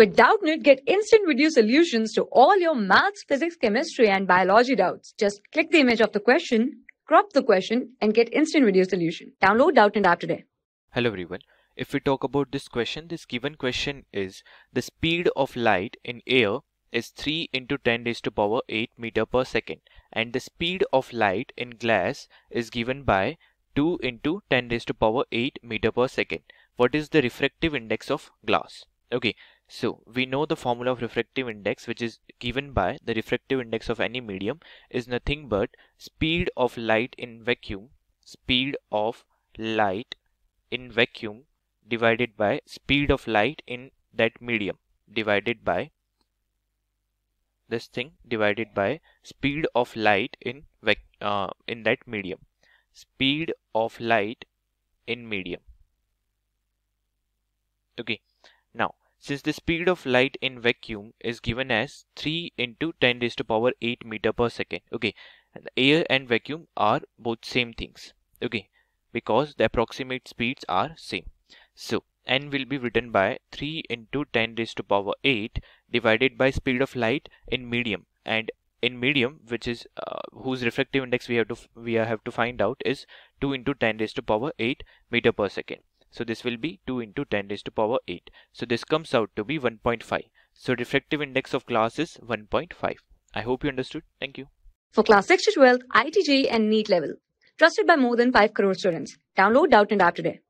With Doubtnut, get instant video solutions to all your maths, physics, chemistry, and biology doubts. Just click the image of the question, crop the question, and get instant video solution. Download Doubtnut app today. Hello everyone. If we talk about this question, this given question is the speed of light in air is 3 into 10 raised to power 8 meter per second and the speed of light in glass is given by 2 into 10 raised to power 8 meter per second. What is the refractive index of glass? Okay, so we know the formula of refractive index which is given by the refractive index of any medium is nothing but speed of light in vacuum, speed of light in vacuum divided by speed of light in that medium divided by this thing divided by speed of light in uh, in that medium speed of light in medium. Okay now since the speed of light in vacuum is given as 3 into 10 raised to power 8 meter per second okay and air and vacuum are both same things okay because the approximate speeds are same. So n will be written by 3 into 10 raised to power 8 divided by speed of light in medium and in medium which is uh, whose refractive index we have to we have to find out is 2 into 10 raised to power 8 meter per second so this will be 2 into 10 raised to power 8. So this comes out to be 1.5. So refractive index of glass is 1.5. I hope you understood. Thank you. For class 6 to 12, IIT JEE and NEET level. Trusted by more than 5 crore students. Download Doubtnut app today.